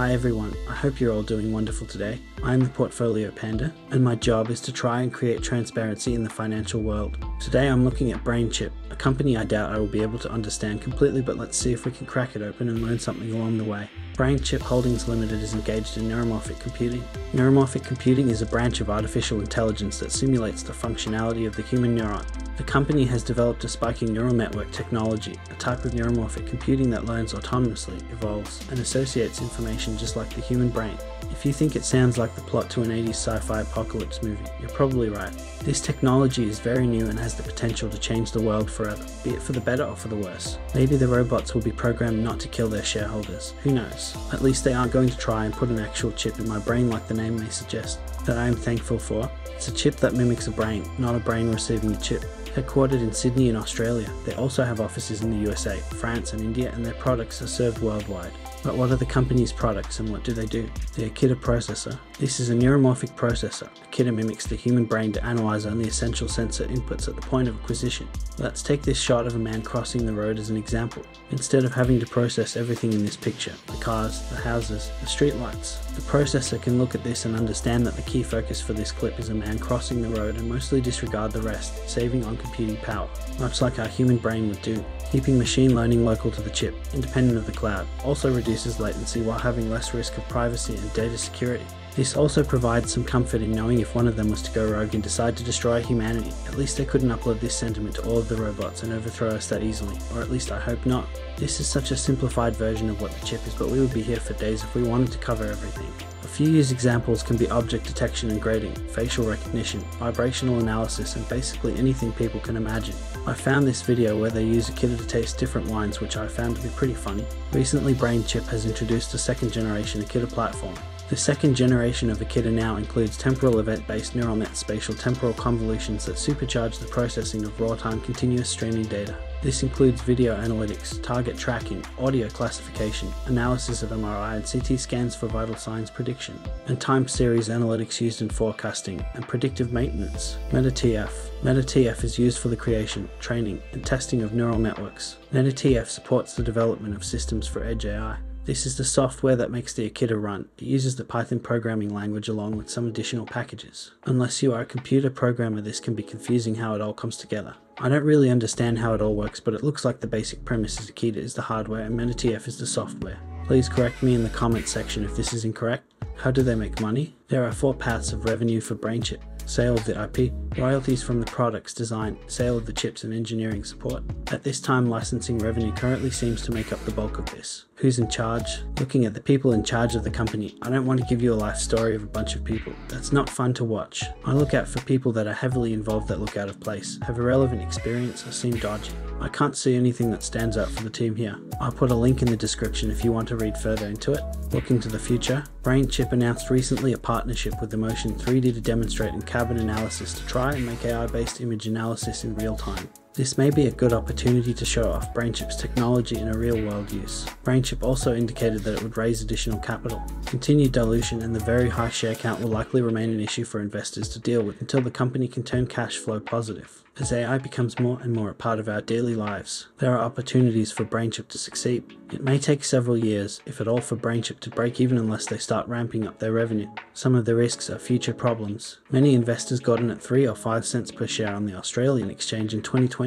Hi everyone, I hope you're all doing wonderful today. I am the Portfolio Panda, and my job is to try and create transparency in the financial world. Today I'm looking at BrainChip, a company I doubt I will be able to understand completely, but let's see if we can crack it open and learn something along the way. BrainChip Holdings Limited is engaged in neuromorphic computing. Neuromorphic computing is a branch of artificial intelligence that simulates the functionality of the human neuron. The company has developed a spiking neural network technology, a type of neuromorphic computing that learns autonomously, evolves, and associates information just like the human brain. If you think it sounds like the plot to an 80s sci-fi apocalypse movie, you're probably right. This technology is very new and has the potential to change the world forever, be it for the better or for the worse. Maybe the robots will be programmed not to kill their shareholders, who knows. At least they aren't going to try and put an actual chip in my brain like the name may suggest. That I am thankful for. It's a chip that mimics a brain, not a brain receiving a chip. Headquartered in Sydney in Australia, they also have offices in the USA, France and India and their products are served worldwide. But what are the company's products and what do they do? The Akida processor. This is a neuromorphic processor. Akida mimics the human brain to analyze only essential sensor inputs at the point of acquisition. Let's take this shot of a man crossing the road as an example. Instead of having to process everything in this picture, the cars, the houses, the street lights, the processor can look at this and understand that the key focus for this clip is a man crossing the road and mostly disregard the rest, saving on computing power, much like our human brain would do. Keeping machine learning local to the chip, independent of the cloud, also reduces latency while having less risk of privacy and data security. This also provides some comfort in knowing if one of them was to go rogue and decide to destroy humanity, at least they couldn't upload this sentiment to all of the robots and overthrow us that easily, or at least I hope not. This is such a simplified version of what the chip is, but we would be here for days if we wanted to cover everything. A few used examples can be object detection and grading, facial recognition, vibrational analysis, and basically anything people can imagine. I found this video where they use a Akida to taste different wines which I found to be pretty funny. Recently BrainChip has introduced a second generation Akida platform. The second generation of Akida now includes temporal event-based neural net spatial temporal convolutions that supercharge the processing of raw-time continuous streaming data. This includes video analytics, target tracking, audio classification, analysis of MRI and CT scans for vital signs prediction, and time series analytics used in forecasting and predictive maintenance. MetaTF. MetaTF is used for the creation, training, and testing of neural networks. MetaTF supports the development of systems for Edge AI. This is the software that makes the Akida run. It uses the Python programming language along with some additional packages. Unless you are a computer programmer this can be confusing how it all comes together. I don't really understand how it all works but it looks like the basic premise is Akida is the hardware and MetaTF is the software. Please correct me in the comments section if this is incorrect. How do they make money? There are four paths of revenue for BrainChip sale of the IP, royalties from the products design, sale of the chips and engineering support. At this time licensing revenue currently seems to make up the bulk of this. Who's in charge? Looking at the people in charge of the company, I don't want to give you a life story of a bunch of people. That's not fun to watch. I look out for people that are heavily involved that look out of place, have irrelevant experience or seem dodgy. I can't see anything that stands out for the team here. I'll put a link in the description if you want to read further into it. Looking to the future, BrainChip announced recently a partnership with Emotion 3D to demonstrate in cabin analysis to try and make AI-based image analysis in real time. This may be a good opportunity to show off BrainChip's technology in a real-world use. BrainChip also indicated that it would raise additional capital. Continued dilution and the very high share count will likely remain an issue for investors to deal with until the company can turn cash flow positive. As AI becomes more and more a part of our daily lives, there are opportunities for BrainChip to succeed. It may take several years, if at all, for BrainChip to break even unless they start ramping up their revenue. Some of the risks are future problems. Many investors got in at 3 or 5 cents per share on the Australian exchange in 2020.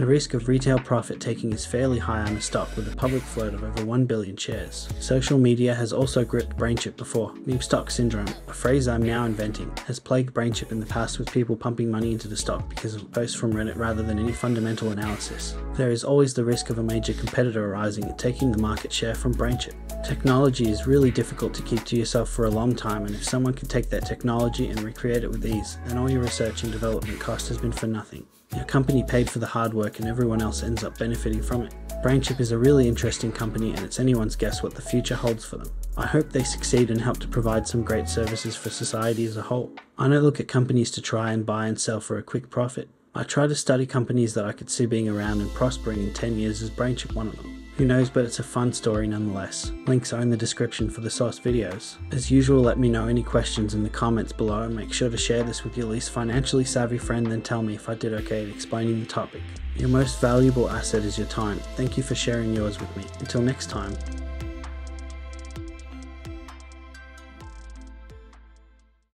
The risk of retail profit taking is fairly high on a stock with a public float of over 1 billion shares. Social media has also gripped BrainChip before. Meme stock syndrome, a phrase I'm now inventing, has plagued BrainChip in the past with people pumping money into the stock because of posts from Reddit rather than any fundamental analysis. There is always the risk of a major competitor arising and taking the market share from BrainChip. Technology is really difficult to keep to yourself for a long time and if someone can take that technology and recreate it with ease, then all your research and development cost has been for nothing. Your company paid for the hard work and everyone else ends up benefiting from it. BrainChip is a really interesting company and it's anyone's guess what the future holds for them. I hope they succeed and help to provide some great services for society as a whole. I don't look at companies to try and buy and sell for a quick profit. I try to study companies that I could see being around and prospering in 10 years as BrainChip one of them. Who knows, but it's a fun story nonetheless. Links are in the description for the source videos. As usual, let me know any questions in the comments below and make sure to share this with your least financially savvy friend then tell me if I did okay at explaining the topic. Your most valuable asset is your time. Thank you for sharing yours with me. Until next time,